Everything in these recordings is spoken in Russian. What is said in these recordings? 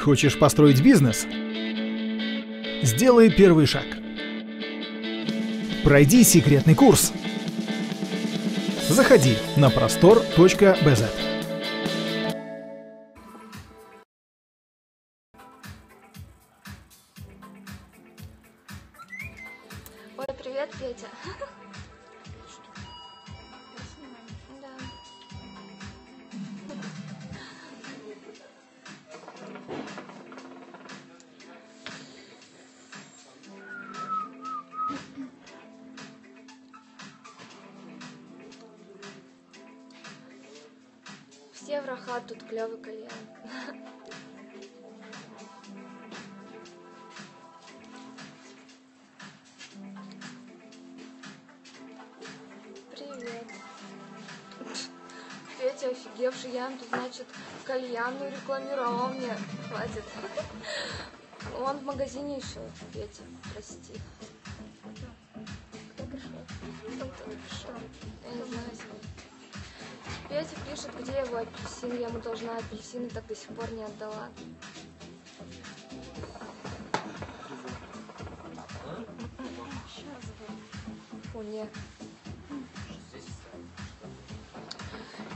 Хочешь построить бизнес? Сделай первый шаг. Пройди секретный курс. Заходи на простор.бз. Все в рахат, тут клевый кальян. Привет. Петя офигевший, я тут, значит, кальянную рекламирую, он мне хватит. Он в магазине еще, Петя, прости. Кто пришел? Кто пришел? Я не знаю. Петя пишет, где его апельсин. Я ему должна апельсины, так до сих пор не отдала. Фу, не.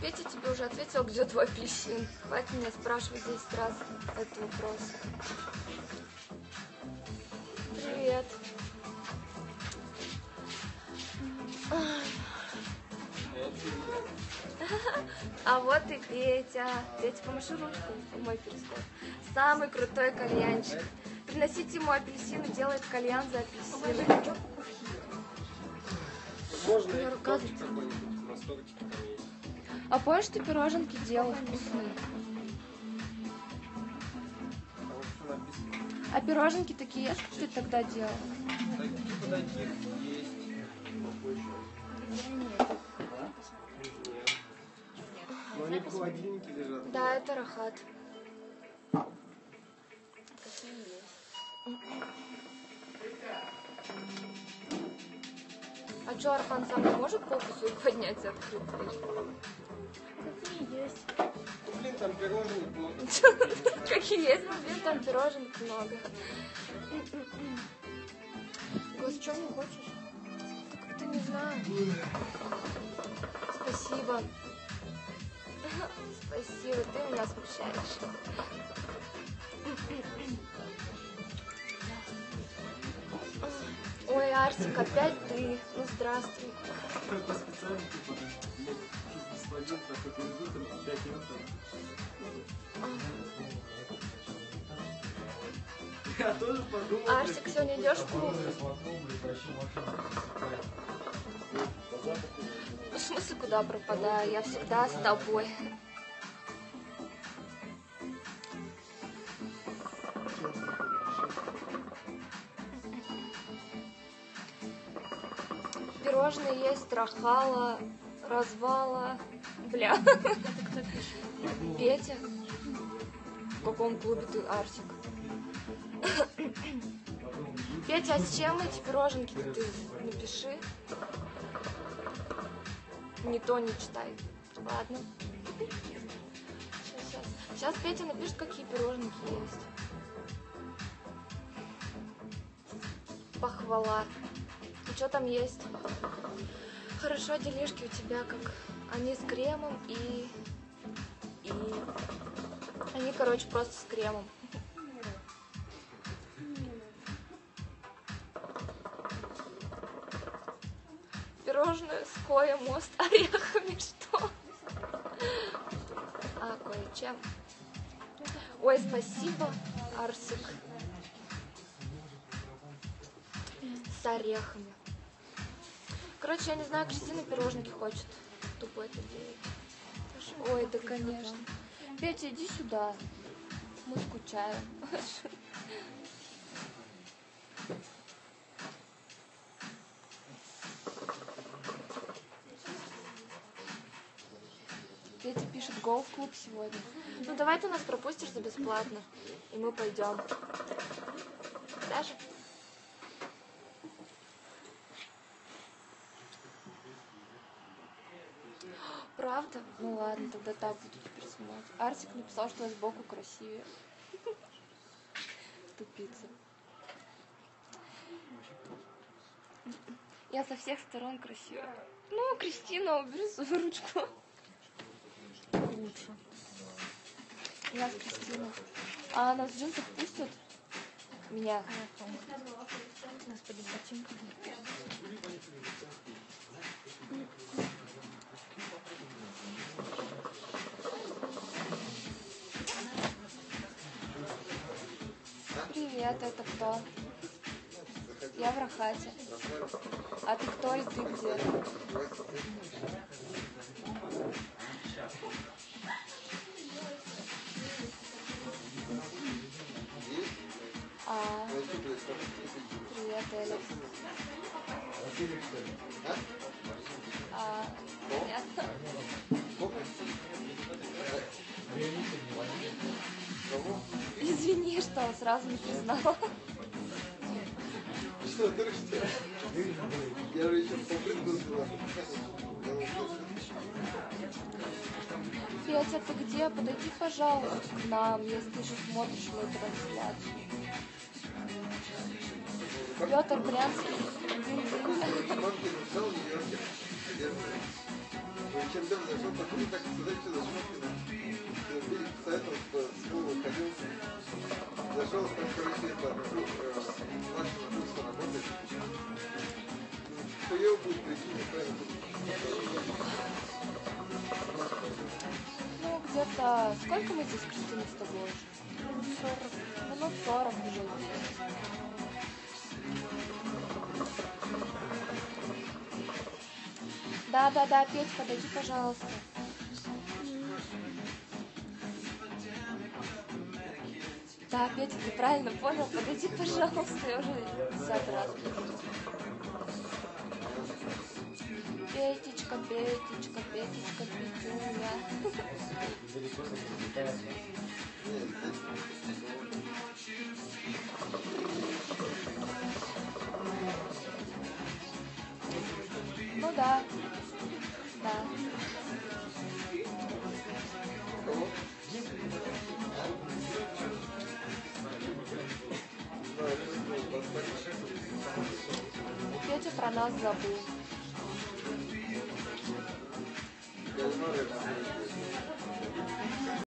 Петя тебе уже ответил, где твой апельсин. Хватит меня спрашивать 10 раз этот вопрос. Привет. А вот и Петя. Петя, помаши ручку в мой перископ. Самый крутой кальянчик. Приносите ему апельсины, делает кальян за апельсины. Можно Я тортик какой-нибудь, там есть. А помнишь, ты пироженки делал вкусные? Написано. А пироженки такие, что ты тогда делал? Таких таких есть. Холодильнике лежат. Да, это рахат. А что, Архан сам не может попу свою поднять и открыть дверь? Какие есть? Ну, блин, там пирожных много. Какие есть, ну, блин, там пироженок много. Гос, что не хочешь? Да как-то не знаю. Спасибо. Спасибо, ты меня смущаешь. Ой, Арсик, опять ты. Ну, здравствуй. Это специально, блин, господин такой перед утром, 5 минут там. Я тоже подумал. Арсик, сегодня идешь в клуб? В смысле, куда пропадаю? Я всегда с тобой. Пирожные есть, рахала, развала. Бля. Петя. В каком клубе ты, Арсик? Петя, а с чем эти пироженки ты напиши? Не то не читай. Ладно. Сейчас, сейчас. Сейчас Петя напишет, какие пироженки есть. Похвала. И что там есть? Хорошо, делишки у тебя как... Они с кремом и... И... Они, короче, просто с кремом. Пирожное с коя мост орехами, что? А, кое-чем. Ой, спасибо, Арсик. С орехами. Короче, я не знаю, Кристина пирожники хочет. Тупой это делает. Ой, да конечно. Петя, иди сюда. Мы скучаем. Петя пишет гол в клуб сегодня. Ну давай ты нас пропустишь за бесплатно. И мы пойдем. Даже? Правда? Ну ладно, тогда так буду теперь снимать. Арсик написал, что я сбоку красивее. Тупица. Я со всех сторон красивая. Ну, Кристина, убери свою ручку. Лучше. Я с Кристиной. А она в джинсах пустят? Меня. Господи, ботинка. Привет, это кто? Я в Рахате. А ты кто и ты где? Эликс. А. Извини, что сразу не признала. Что, ты что? Я же еще попрыгнул Петя, ты где? Подойди, пожалуйста, к нам, если ты же смотришь мою трансляцию. Прийти, неправильно. Ну, где-то... Сколько мы здесь, Кристина, с тобой уже? 40. Минут 40 уже Да-да-да, Петь, подойди, пожалуйста. Да, Петя, ты правильно понял. Подойди, пожалуйста. Я уже говорю. Петечка, Петечка, Петечка, Петюня. Петя про нас забыл.